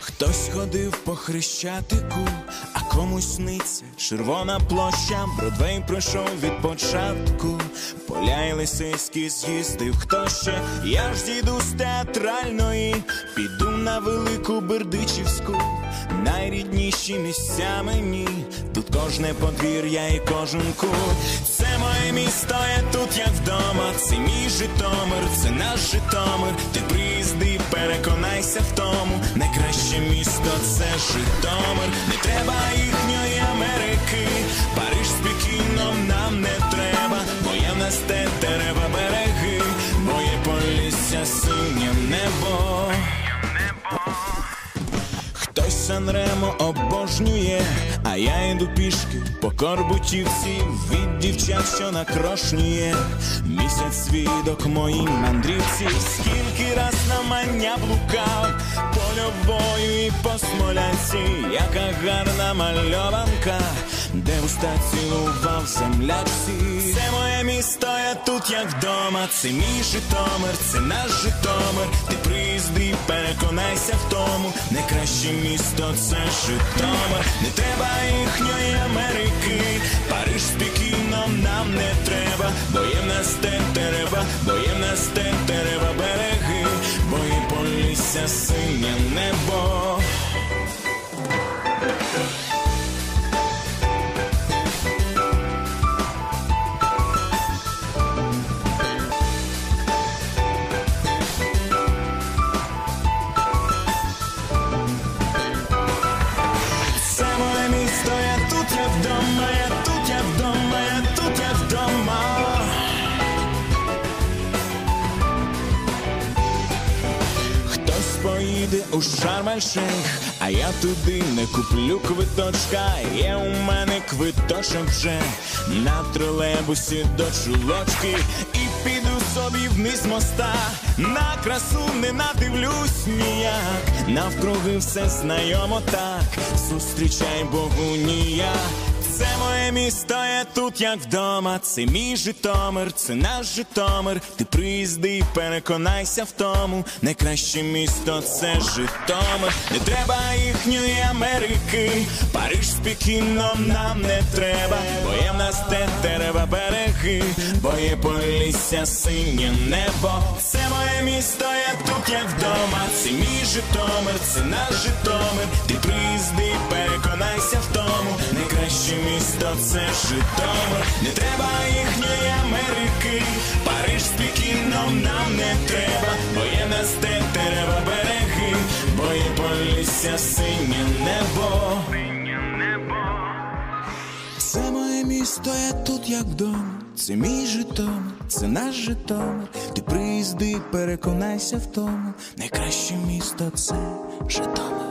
Хтось ходив по хрещатику, а комусь сниться червона площа, Бродвей пройшов від початку, поля й лисейські з'їздив, хто ще, я ж діду з театральної, піду на велику бердичівську, найрідніші місця мені, тут кожне подвір'я і кожен кут. Це моє місто, я тут, як вдома, це мій Житомир, це наш Житомир, ти приїзди, переконайся в тому, найкраще місто це Житомир, не треба їхньої Америки, Париж з Пекіном нам не треба, бо є в нас те дерева Санремо обожнює, а я йду пішки по корбутівці від дівчат, що накрошнює. Місяць свідок моїй мандрівці, скільки раз на мання блукав, польовою і по смолянці, яка гарна мальованка, де уста цілував землячці. Це моє місто, я тут як вдома, це мій Житомир, це наш Житомир, переконайся в тому, найкраще місто це Житомир, не треба їхньої поїде у Шарм-Ель-Шейх, а я туди не куплю квиточка. Є у мене квиточок вже на тролейбусі до чулочки і піду собі вниз моста. На красу не надивлюсь ніяк, навкруги все знайомо так. Зустрічай богуняк. Це моє місто, я тут як вдома. Це мій Житомир, це наш Житомир. Ти приїзди, переконайся в тому. Найкраще місто це Житомир. Не треба їхньої Америки. Париж з Пекіном нам не треба. Бо є в нас те дерева береги, бо є полісся синє небо. Це моє місто, я тут як вдома. Це мій Житомир, це наш Житомир. Ти приїзди, переконайся місто це Житомир. Не треба їхньої Америки. Париж з Пекіном нам не треба. Бо є нас те дерева береги, бо є полісся синє небо. Це моє місто, я тут як вдома. Це мій Житомир, це наш Житомир. Ти приїзди, переконайся в тому. Найкраще місто це Житомир.